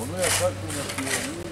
Onu yasak mı yapıyor?